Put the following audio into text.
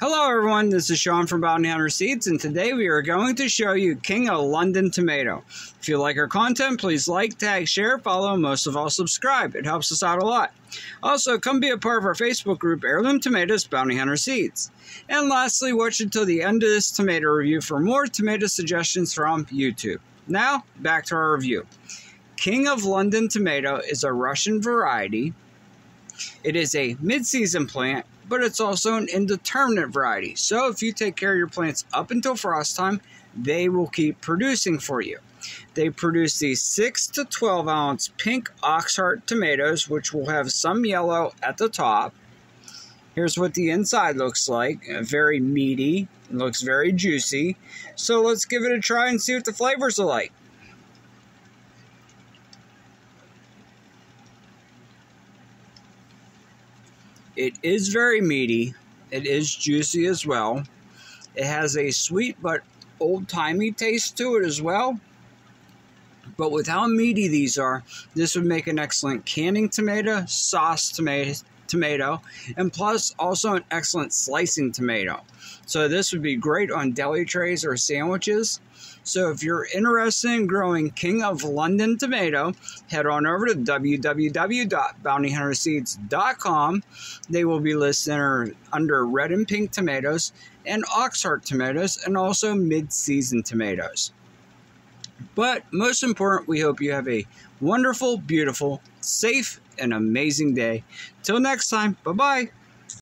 Hello everyone, this is Sean from Bounty Hunter Seeds and today we are going to show you King of London Tomato. If you like our content, please like, tag, share, follow, and most of all subscribe. It helps us out a lot. Also, come be a part of our Facebook group, Heirloom Tomatoes Bounty Hunter Seeds. And lastly, watch until the end of this tomato review for more tomato suggestions from YouTube. Now, back to our review. King of London Tomato is a Russian variety. It is a mid-season plant but it's also an indeterminate variety. So if you take care of your plants up until frost time, they will keep producing for you. They produce these 6 to 12 ounce pink Oxheart tomatoes, which will have some yellow at the top. Here's what the inside looks like. Uh, very meaty. It looks very juicy. So let's give it a try and see what the flavors are like. It is very meaty. It is juicy as well. It has a sweet but old-timey taste to it as well. But with how meaty these are, this would make an excellent canning tomato, sauce tomato, tomato, and plus also an excellent slicing tomato. So this would be great on deli trays or sandwiches. So if you're interested in growing King of London tomato, head on over to www.bountyhunterseeds.com. They will be listed under red and pink tomatoes and Oxheart tomatoes and also mid-season tomatoes. But most important, we hope you have a wonderful, beautiful, safe, and amazing day. Till next time, bye bye.